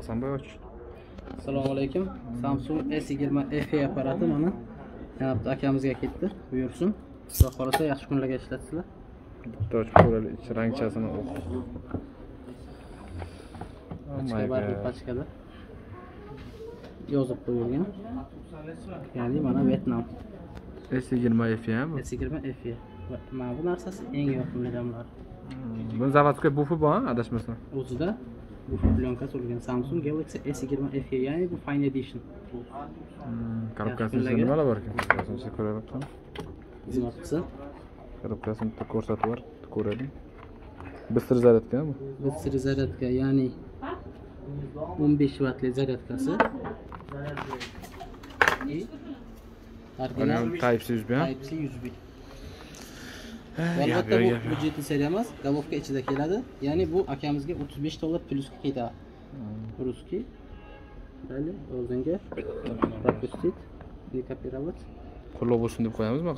hasanboy assalomu alaykum. Samsung s yigirma fe apparati mana. Yana bitta akamizga ketdi. Buyursin. Xudo xohlasa yaxshi kunlarga ishlatsizlar. Bitta ochib ko'raylik ichi rangchasini oh Oh my God. pachkada yozib qo'yilgan. Ya'ni mana vyetnam s yigirma f ham bu. S yigirma fe mana bu narsasi eng yoqimli damlar. Buni заводской bufi bor adashmasam o'zida bu plyonka so'lgan samsung galaxy s yigirma fe ya'ni bu fine edition. Kunlarga- nimalar bor ekan ko'raylik qani xizmat qilsa korobkasini bitta ko'rsatib bor быстрый зарядка bu bitsiri zaryadka ya'ni 15 vattli zaryadkasi original type c ham Type C 100 Albatta bu budjetli seriya emas, головка ichida keladi. Ya'ni bu akamizga 35 dollar plyusga ketadi. Русский. Далее, oldinga propustit, не копировать. qutlug' bo'lsin deb qo'yamizmi